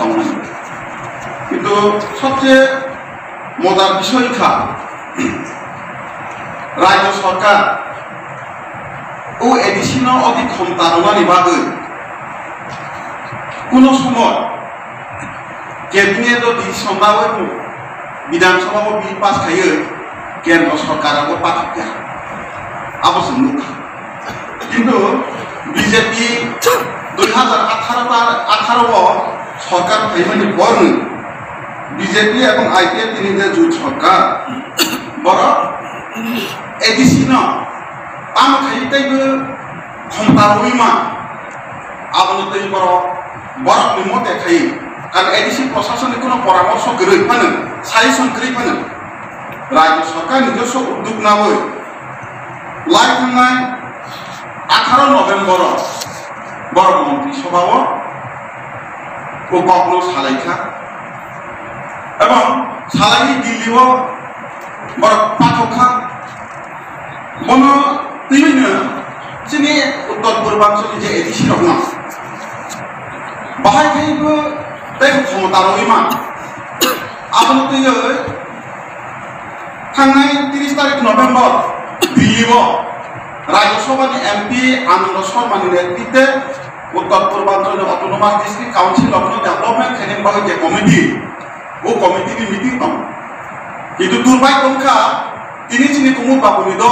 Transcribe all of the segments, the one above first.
কেমন কিন্তু সবচেয়ে মজার বিষয় খা রাজ্য সরকার ও এডিসিন অধিক ক্ষমতারণানি বাদে কোন সময় ক্যাবিনেট ডিসিশন দাও বিধানসভা বিল পাস খাইয়ে কেন্দ্র সরকারাবো পাঠাতে আবশ্যক কিন্তু বিজেপি দুই হাজার আঠারো আঠারো সরকার ফাইমানি পর বিজেপি এবং আইপিএফ তিনি যে জোট সরকার। বড় এডিসিন আম খাইতেইবো ক্ষমতা রইমা আবনো তৈ বড় বড় মতে খাই কারণ এডিসি প্রশাসনের কোনো পরামর্শ করে ফানো সাজেশন করে ফানো রাজ্য সরকার নিজস্ব উদ্যোগ না বই লাই থানায় আঠারো নভেম্বর বড় মন্ত্রিসভা প্রকল্প সালাইখা এবং সালাইহি দিল্লিও বড় পাথখা মন তিমিন চিনি উত্তর পূর্বাঞ্চলে যে এদিসি রহনা বাহাই থাইবো তাই ক্ষমতা রহিমা আপনার তুই থাঙ্গাই তিরিশ তারিখ নভেম্বর দিল্লিব রাজ্যসভার এমপি আনন্দ শর্মার নেতৃত্বে উত্তর পূর্বাঞ্চলের autonomous district council of development সেনেক বাকি যে কমিটি ও কমিটির মিটিং পাব। কিন্তু দুর্বাই কমখা তিনি চিনি কুমু পাবনি দ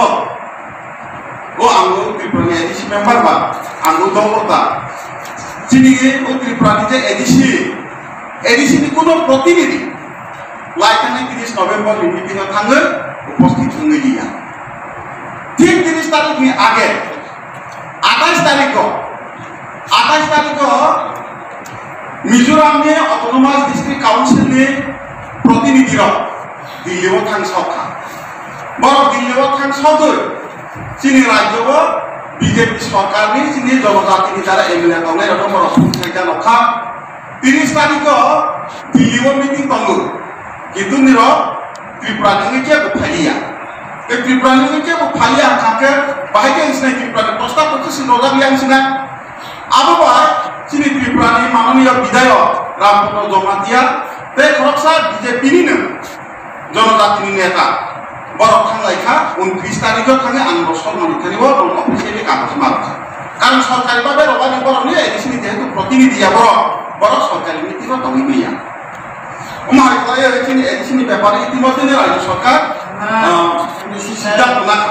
ও আঙ্গু ত্রিপুরানি এডিসি মেম্বার বা আঙ্গু দলতা চিনি ও ত্রিপুরানি যে এডিসি। এডিসি কোনো প্রতিনিধি লাইখানে তিরিশ নভেম্বর মিটিংয়ে থাঙ্গেন উপস্থিত হয়ে ঠিক তিরিশ তারিখ আগে, আঠাশ তারিখ আঠাইশ তারিখ মিজোরাম অটোনোমাস ডিস্ট্রিক্ট কাউন্সিল প্রতিনিধির দিল্লি খান সভা। বড় দিল্লি খান সদর চিনি রাজ্য বিজেপি সরকার চিনি জনজাতি দ্বারা এম এল এ দলের এটা বড় সংখ্যা নখা তিরিশ তারিখ দিল্লি মিটিং দলু কিন্তু নির ত্রিপুরা নিয়ে ফালিয়া এই ত্রিপুরা নিয়ে ফালিয়া থাকে বাইকে প্রস্তাব করছে সে নজর নিয়ে আবার চিনি ত্রিপুরানি মাননীয় বিধায়ক রামপদ জমাতিয়া তে খরকসা বিজেপিনিনো জনজাতিনি নেতা বরফ থাংলাইখা উনত্রিশ তারিখও থাঙে আনন্দ সন্মানি থানিব অফিসিয়ালি কাগজ মারখা কারণ সরকারিভাবে রবানি বরফনি এডিসিনি যেহেতু প্রতিনিধিয়া বরফ বরফ সরকারি নীতিও দমি খালাই এডিসিনি এডিসিনি ব্যাপারে ইতিমধ্যে রাজ্য সরকার সিদ্ধান্ত লাখা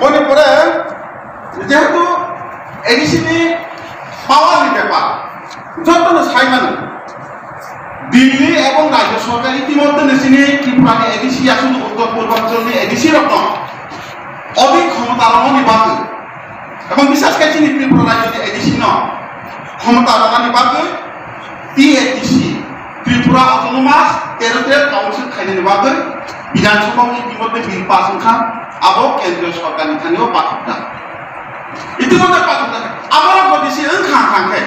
মনে করে যেহেতু এডিসিনি পাওয়ার নিতে পারে যত দিল্লি এবং রাজ্য সরকার ইতিমধ্যে নিশ্চিনি মানে এডিসি আসুন উত্তর পূর্বাঞ্চলে এডিসি রকম অধিক ক্ষমতা নির্বাচন এবং বিশ্বাস করে ত্রিপুরা রাজ্য এডিসি নয় ক্ষমতা রমণী বাদে TADC Tripura autonomous territorial council খাইনি বাদে, বিধানসভা ইতিমধ্যে বিল পাস ওখা আবো কেন্দ্রীয় সরকারनि থানিও পাঠকটা ইতিমধ্যে পাঠকটা আবার বদিসি ওখা খাঙ্কে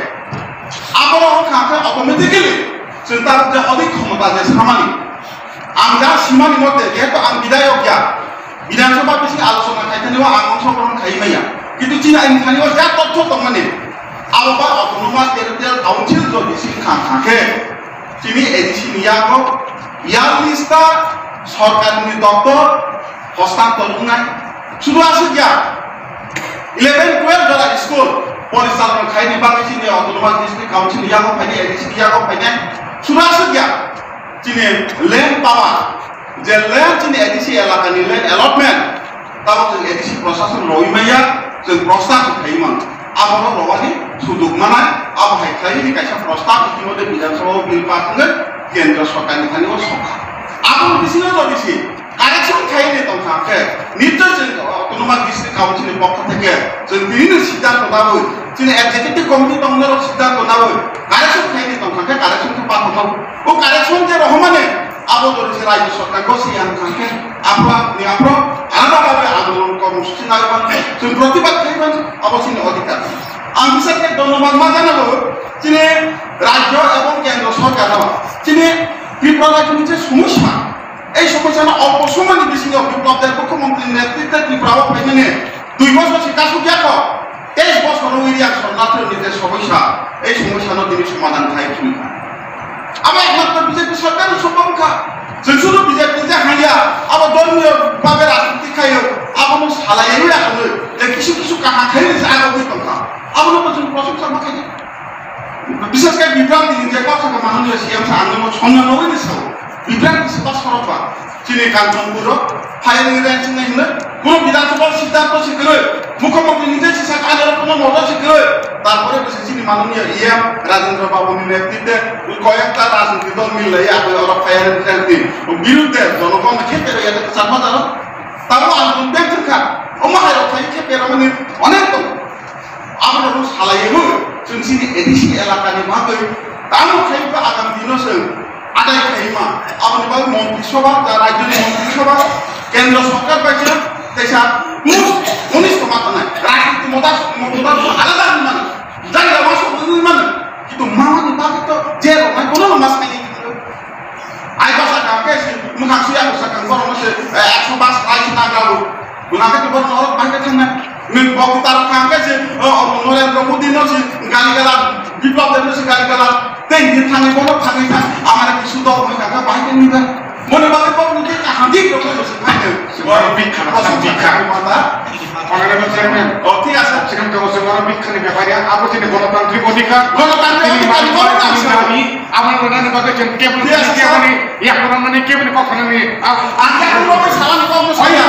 আবার ওখাকে অটোমেটিক্যালি চিন্তা যে অধিক ক্ষমতা যে সামানি। আং যা সীমানি মধ্যে যেহেতু আং বিধায়ক গিয়া বিধানসভা বেশি আলোচনা খাইতেনিও আং অংশগ্রহণ খাইমাইয়া কিন্তু চীনা আইন খানিও যা তথ্য দমানে Alpha Autonomous Territorial Council জনিছিল খাঁখাকে তিনি এদিছিল ইয়াকক ইয়াৰ লিষ্টা চৰকাৰী দপ্তৰ হস্তান্তৰ নাই শুধু আছে কিয়া ইলেভেন টুৱেল্ভ ডলাৰ স্কুল পরিচালনা খাই নিবাগিছি নে অটোনোমাস ডিস্ট্রিক্ট কাউন্সিল ইয়াকো ফাইনে এডিসি ইয়াকো ফাইনে সুরাস গিয়া চিনে ল্যান্ড পাওয়ার যে ল্যান্ড চিনে এডিসি এলাকা নি ল্যান্ড অ্যালটমেন্ট তাবো এডিসি প্রশাসন রইমাইয়া যে প্রস্তাব খাইমান अब हम रोवानी सुदुग मना अब है खाई कैसा प्रस्ताव की होते विधानसभा बिल पास होंगे केंद्र सरकार ने खाने কারেকশন খাই নে তো নিত্য নির্দেশ অটোনোমাস ডিস্ট্রিক্ট কাউন্সিল পক্ষ থেকে যে তিনি সিদ্ধান্ত না হই তিনি এক্সিকিউটিভ কমিটি তমনের সিদ্ধান্ত না হই কারেকশন খাই নে তো খাকে কারেকশন তো পাঠ ও কারেকশন যে রহমানে আবো ধরেছে রাজ্য সরকার গছি আনখাকে আপনা নিয়াপ্র আলাদাভাবে আন্দোলন কর্মসূচি নাগবান जों প্রতিবাদ খাইবান অবশ্যই অধিকার। আম বিশেষকে ধন্যবাদ মা জানাব, যিনি রাজ্য এবং কেন্দ্র সরকার যিনি ত্রিপুরা রাজ্যের যে সমস্যা, এই সমস্যা অল্প সময়ের বিশেষ বিপ্লব দেব মুখ্যমন্ত্রীর নেতৃত্বে ত্রিপুরা ফাইনানে দুই বছর শিক্ষা সুবিধা তেইশ বছর এরিয়া শরণার্থীর নিজের সমস্যা, এই সমস্যার তিনি সমাধান খাই ভূমিকা আবার একমাত্র বিজেপি সরকারের সম্ভবকা जों শুধু বিজেপি যে হাইয়া আবার ধর্মীয় ভাবে রাজনীতি খাইও আবার সালাইও এখন যে কিছু কিছু কাহা খাই আগে কথা আবার जों প্রশংসা মাখাই বিশেষ করে বিভ্রান্তি যে কথা মাননীয় সিএম আন্দোলন সন্ন্যানই সাও বিভ্রান্তি সেটা সরবা তিনি কাঞ্চনপুর ফাইল নিলেন চিন্তা কোন বিধানসভা সিদ্ধান্ত শিখলে মুখ্যমন্ত্রী নিজে চিকিৎসা কাজের কোনো মজা শিখলে তারপরে বসেছি মাননীয় ইএম রাজেন্দ্র বাবুর নেতৃত্বে কয়েকটা রাজনৈতিক দল মিললে ওরা ফায়ার বিরুদ্ধে জনগণ খেপে রয়েছে চাপা যারা তারও আন্দোলন ব্যাংকের খা অমাহায় রক্ষায় খেপে রমণী অনেক দল। আমরা সালাইব চুনসিনি এডিসি এলাকানি মাতই। তারও খাইবে আগামী দিনও আদায় খাইমা আমরা বিশ্বভাগ তার রাজ্য মন্ত্রিসভা কেন্দ্র সরকার পাইছিলাম তেসার উনিশ সমাধান রাজনীতি মতার আলাদা মানে জানি মানুষ মানে কিন্তু মামা নির্বাচিত যে রকম কোনো মাস নাই আইবাসা কাকে মুখাশিয়া সাকান গরম আছে একশো বাস রাইশ না গাবো তো বড় নরক না। বক্তার কাকে সে নরেন্দ্র মোদী নছে গালিগালা বিপ্লব দেব গালিগালা তেই থানে বলো থানে আমার কিছু দল কাকা বাইকে নিবেন নিবে মনে বাদে বল নুকে হাঁদি করে বসে থাকে বড় ভিক্ষা না, ভিক্ষা। মাতা অনারেবল চেয়ারম্যান ও ঠিক আছে সেখানকার বসে বড় বিক্ষানের ব্যাপারে আরও তিনি গণতান্ত্রিক অধিকার। গণতান্ত্রিক তিনি অধিকার, মানি গণতান্ত্রিক তিনি দাবি আমার প্রধান বলেছেন কেবল ঠিক আছে, কে স্যার। মানে কেবল কখনো আমি আজকে কোনো সালাম কম সাইয়া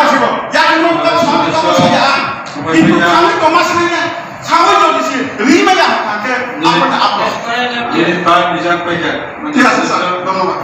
যা কোনো কম সালাম কম সাইয়া কিন্তু আমি কমাস নাই সামনে চলেছি রিমে যা থাকে আপনার আপনার Jadi Pak bisa pegang. ঠিক আছে স্যার। ধন্যবাদ।